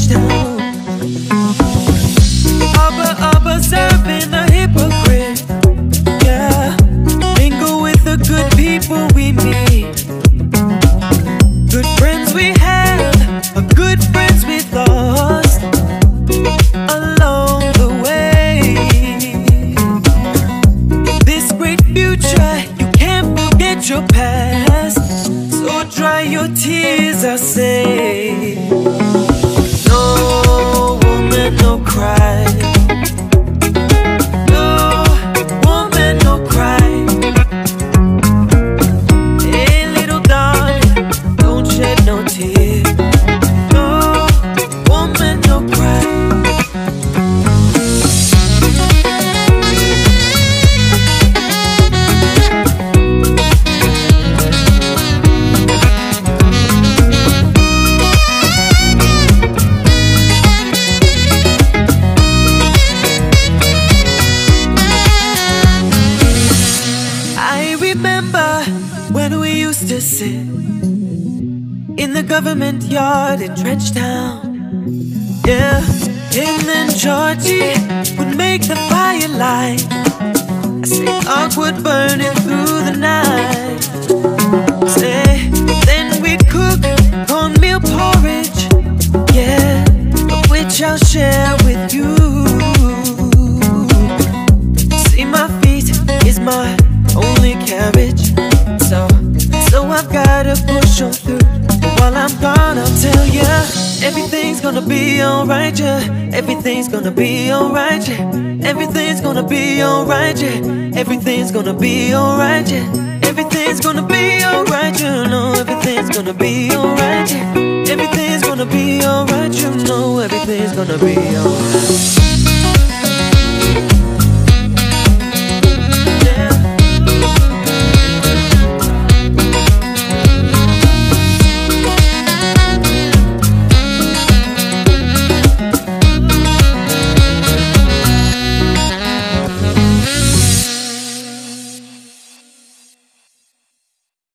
touchdown. Upper, upper, serving the hypocrite. Yeah, mingle with the good people we meet. Good friends we have, good friends we lost along the way. This great future, you can't forget your past. So dry your tears, I say. Used to sit in the government yard in Trenchtown. Yeah, and then Georgie would make the fire light. I say, dog would burn it through the night. Say, then we'd cook cornmeal porridge. Yeah, of which I'll share with you. See, my feet is my only carriage. On through. While I'm gone, I'll tell ya everything's gonna be alright, yeah. Everything's gonna be alright, yeah. Everything's gonna be alright, yeah. Everything's gonna be alright, yeah. Everything's gonna be alright, you know. Everything's gonna be alright, yeah. Everything's gonna be alright, you know. Everything's gonna be alright.